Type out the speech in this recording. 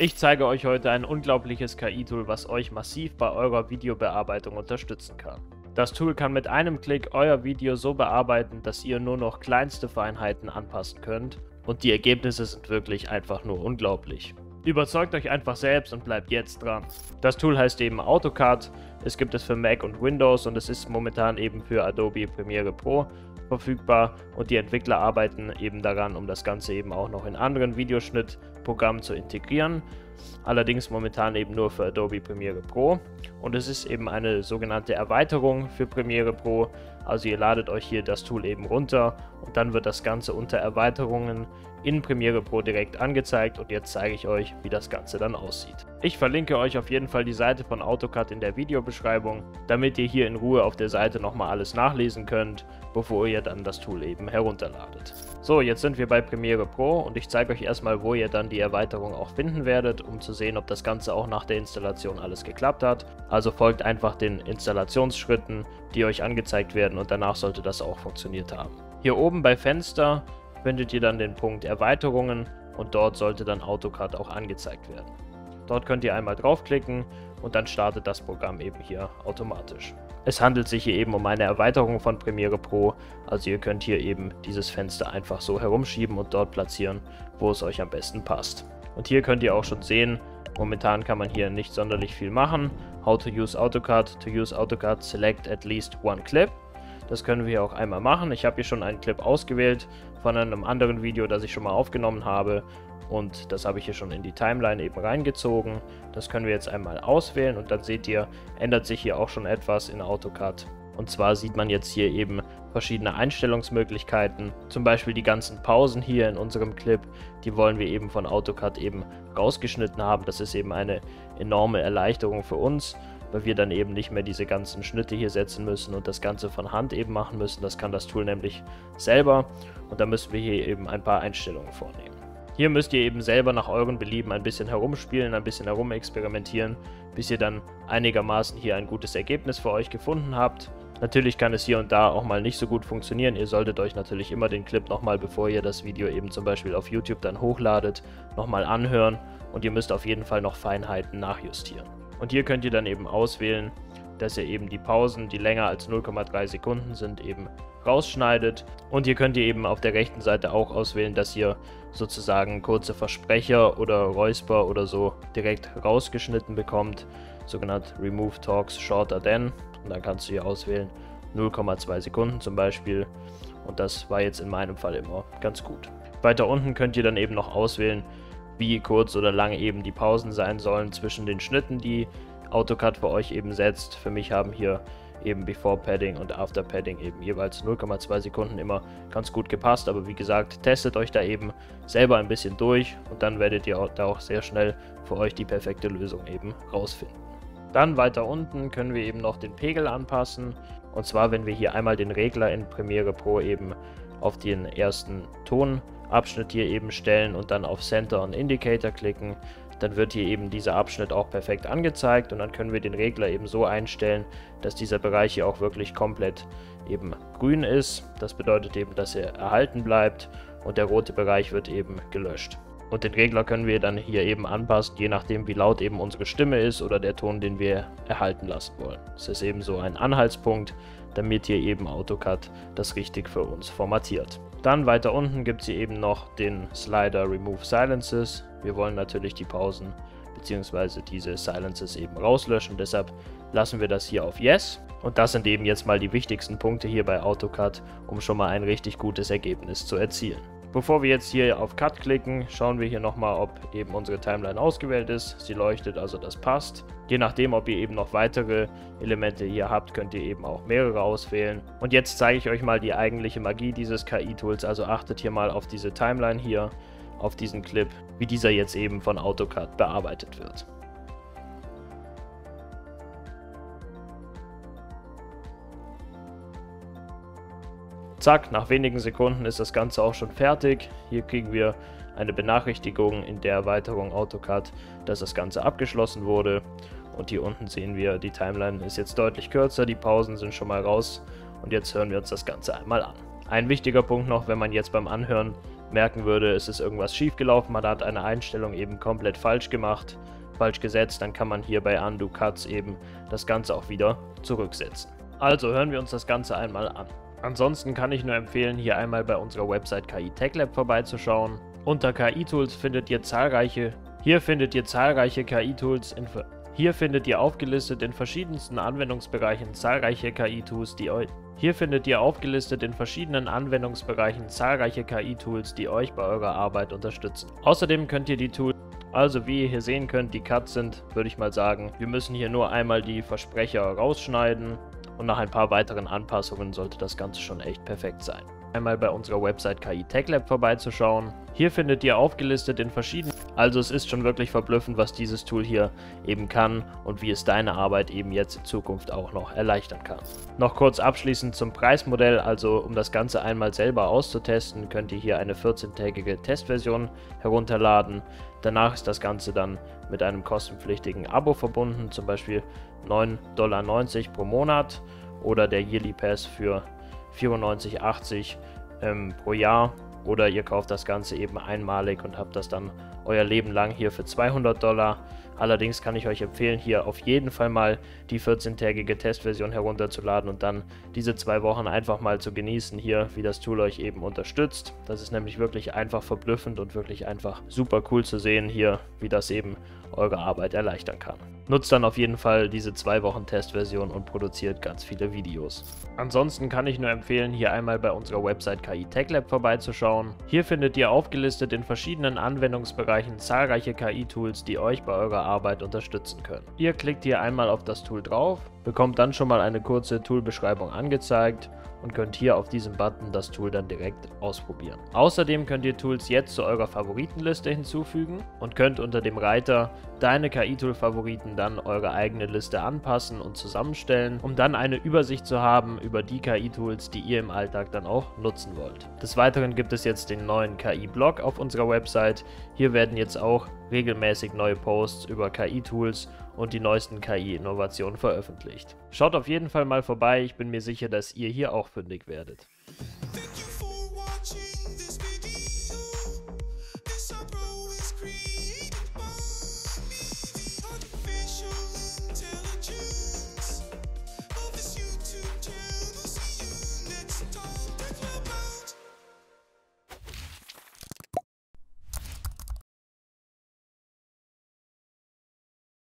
Ich zeige euch heute ein unglaubliches KI-Tool, was euch massiv bei eurer Videobearbeitung unterstützen kann. Das Tool kann mit einem Klick euer Video so bearbeiten, dass ihr nur noch kleinste Feinheiten anpassen könnt und die Ergebnisse sind wirklich einfach nur unglaublich. Überzeugt euch einfach selbst und bleibt jetzt dran. Das Tool heißt eben AutoCAD, es gibt es für Mac und Windows und es ist momentan eben für Adobe Premiere Pro verfügbar und die Entwickler arbeiten eben daran, um das Ganze eben auch noch in anderen Videoschnittprogrammen zu integrieren. Allerdings momentan eben nur für Adobe Premiere Pro und es ist eben eine sogenannte Erweiterung für Premiere Pro. Also ihr ladet euch hier das Tool eben runter und dann wird das Ganze unter Erweiterungen in Premiere Pro direkt angezeigt und jetzt zeige ich euch, wie das Ganze dann aussieht. Ich verlinke euch auf jeden Fall die Seite von AutoCAD in der Videobeschreibung, damit ihr hier in Ruhe auf der Seite nochmal alles nachlesen könnt, bevor ihr dann das Tool eben herunterladet. So, jetzt sind wir bei Premiere Pro und ich zeige euch erstmal, wo ihr dann die Erweiterung auch finden werdet, um zu sehen, ob das Ganze auch nach der Installation alles geklappt hat. Also folgt einfach den Installationsschritten, die euch angezeigt werden und danach sollte das auch funktioniert haben. Hier oben bei Fenster findet ihr dann den Punkt Erweiterungen und dort sollte dann AutoCAD auch angezeigt werden. Dort könnt ihr einmal draufklicken und dann startet das Programm eben hier automatisch. Es handelt sich hier eben um eine Erweiterung von Premiere Pro, also ihr könnt hier eben dieses Fenster einfach so herumschieben und dort platzieren, wo es euch am besten passt. Und hier könnt ihr auch schon sehen, momentan kann man hier nicht sonderlich viel machen. How to use AutoCAD, to use AutoCAD, select at least one clip. Das können wir auch einmal machen. Ich habe hier schon einen Clip ausgewählt von einem anderen Video, das ich schon mal aufgenommen habe. Und das habe ich hier schon in die Timeline eben reingezogen. Das können wir jetzt einmal auswählen und dann seht ihr, ändert sich hier auch schon etwas in AutoCAD. Und zwar sieht man jetzt hier eben verschiedene Einstellungsmöglichkeiten. Zum Beispiel die ganzen Pausen hier in unserem Clip, die wollen wir eben von AutoCAD eben rausgeschnitten haben. Das ist eben eine enorme Erleichterung für uns weil wir dann eben nicht mehr diese ganzen Schnitte hier setzen müssen und das Ganze von Hand eben machen müssen. Das kann das Tool nämlich selber und da müssen wir hier eben ein paar Einstellungen vornehmen. Hier müsst ihr eben selber nach euren Belieben ein bisschen herumspielen, ein bisschen herumexperimentieren, bis ihr dann einigermaßen hier ein gutes Ergebnis für euch gefunden habt. Natürlich kann es hier und da auch mal nicht so gut funktionieren. Ihr solltet euch natürlich immer den Clip nochmal, bevor ihr das Video eben zum Beispiel auf YouTube dann hochladet, nochmal anhören und ihr müsst auf jeden Fall noch Feinheiten nachjustieren. Und hier könnt ihr dann eben auswählen, dass ihr eben die Pausen, die länger als 0,3 Sekunden sind, eben rausschneidet. Und hier könnt ihr eben auf der rechten Seite auch auswählen, dass ihr sozusagen kurze Versprecher oder Räusper oder so direkt rausgeschnitten bekommt. Sogenannt Remove Talks Shorter Than. Und dann kannst du hier auswählen 0,2 Sekunden zum Beispiel. Und das war jetzt in meinem Fall immer ganz gut. Weiter unten könnt ihr dann eben noch auswählen, wie kurz oder lang eben die Pausen sein sollen zwischen den Schnitten, die AutoCAD für euch eben setzt. Für mich haben hier eben Before Padding und After Padding eben jeweils 0,2 Sekunden immer ganz gut gepasst. Aber wie gesagt, testet euch da eben selber ein bisschen durch und dann werdet ihr da auch sehr schnell für euch die perfekte Lösung eben rausfinden. Dann weiter unten können wir eben noch den Pegel anpassen. Und zwar, wenn wir hier einmal den Regler in Premiere Pro eben auf den ersten Ton Abschnitt hier eben stellen und dann auf Center und Indicator klicken, dann wird hier eben dieser Abschnitt auch perfekt angezeigt und dann können wir den Regler eben so einstellen, dass dieser Bereich hier auch wirklich komplett eben grün ist. Das bedeutet eben, dass er erhalten bleibt und der rote Bereich wird eben gelöscht. Und den Regler können wir dann hier eben anpassen, je nachdem wie laut eben unsere Stimme ist oder der Ton, den wir erhalten lassen wollen. Das ist eben so ein Anhaltspunkt, damit hier eben AutoCAD das richtig für uns formatiert. Dann weiter unten gibt es hier eben noch den Slider Remove Silences. Wir wollen natürlich die Pausen bzw. diese Silences eben rauslöschen, deshalb lassen wir das hier auf Yes. Und das sind eben jetzt mal die wichtigsten Punkte hier bei AutoCAD, um schon mal ein richtig gutes Ergebnis zu erzielen. Bevor wir jetzt hier auf Cut klicken, schauen wir hier nochmal, ob eben unsere Timeline ausgewählt ist. Sie leuchtet, also das passt. Je nachdem, ob ihr eben noch weitere Elemente hier habt, könnt ihr eben auch mehrere auswählen. Und jetzt zeige ich euch mal die eigentliche Magie dieses KI-Tools. Also achtet hier mal auf diese Timeline hier, auf diesen Clip, wie dieser jetzt eben von AutoCAD bearbeitet wird. Zack, nach wenigen Sekunden ist das Ganze auch schon fertig. Hier kriegen wir eine Benachrichtigung in der Erweiterung AutoCAD, dass das Ganze abgeschlossen wurde. Und hier unten sehen wir, die Timeline ist jetzt deutlich kürzer, die Pausen sind schon mal raus. Und jetzt hören wir uns das Ganze einmal an. Ein wichtiger Punkt noch, wenn man jetzt beim Anhören merken würde, es ist irgendwas schiefgelaufen, man hat eine Einstellung eben komplett falsch gemacht, falsch gesetzt, dann kann man hier bei Undo Cuts eben das Ganze auch wieder zurücksetzen. Also hören wir uns das Ganze einmal an. Ansonsten kann ich nur empfehlen, hier einmal bei unserer Website KI Tech Lab vorbeizuschauen. Unter KI-Tools findet ihr zahlreiche, hier findet ihr zahlreiche KI-Tools in hier findet ihr aufgelistet in verschiedensten Anwendungsbereichen zahlreiche KI-Tools, die euch hier findet ihr aufgelistet in verschiedenen Anwendungsbereichen zahlreiche KI-Tools, die euch bei eurer Arbeit unterstützen. Außerdem könnt ihr die Tools also wie ihr hier sehen könnt, die Cuts sind, würde ich mal sagen, wir müssen hier nur einmal die Versprecher rausschneiden und nach ein paar weiteren Anpassungen sollte das Ganze schon echt perfekt sein. Einmal bei unserer Website KI Tech Lab vorbeizuschauen. Hier findet ihr aufgelistet in verschiedenen also es ist schon wirklich verblüffend, was dieses Tool hier eben kann und wie es deine Arbeit eben jetzt in Zukunft auch noch erleichtern kann. Noch kurz abschließend zum Preismodell, also um das Ganze einmal selber auszutesten, könnt ihr hier eine 14-tägige Testversion herunterladen. Danach ist das Ganze dann mit einem kostenpflichtigen Abo verbunden, zum Beispiel 9,90 Dollar pro Monat oder der Yearly Pass für 94,80 ähm, pro Jahr. Oder ihr kauft das Ganze eben einmalig und habt das dann euer Leben lang hier für 200 Dollar. Allerdings kann ich euch empfehlen, hier auf jeden Fall mal die 14-tägige Testversion herunterzuladen und dann diese zwei Wochen einfach mal zu genießen hier, wie das Tool euch eben unterstützt. Das ist nämlich wirklich einfach verblüffend und wirklich einfach super cool zu sehen hier, wie das eben eure Arbeit erleichtern kann. Nutzt dann auf jeden Fall diese zwei Wochen Testversion und produziert ganz viele Videos. Ansonsten kann ich nur empfehlen, hier einmal bei unserer Website KI Tech Lab vorbeizuschauen. Hier findet ihr aufgelistet in verschiedenen Anwendungsbereichen zahlreiche KI-Tools, die euch bei eurer Arbeit unterstützen können. Ihr klickt hier einmal auf das Tool drauf, bekommt dann schon mal eine kurze Toolbeschreibung angezeigt und könnt hier auf diesem Button das Tool dann direkt ausprobieren. Außerdem könnt ihr Tools jetzt zu eurer Favoritenliste hinzufügen und könnt unter dem Reiter Deine KI-Tool-Favoriten dann eure eigene Liste anpassen und zusammenstellen, um dann eine Übersicht zu haben über die KI-Tools, die ihr im Alltag dann auch nutzen wollt. Des Weiteren gibt es jetzt den neuen KI-Blog auf unserer Website. Hier werden jetzt auch regelmäßig neue Posts über KI-Tools und die neuesten KI-Innovationen veröffentlicht. Schaut auf jeden Fall mal vorbei, ich bin mir sicher, dass ihr hier auch fündig werdet.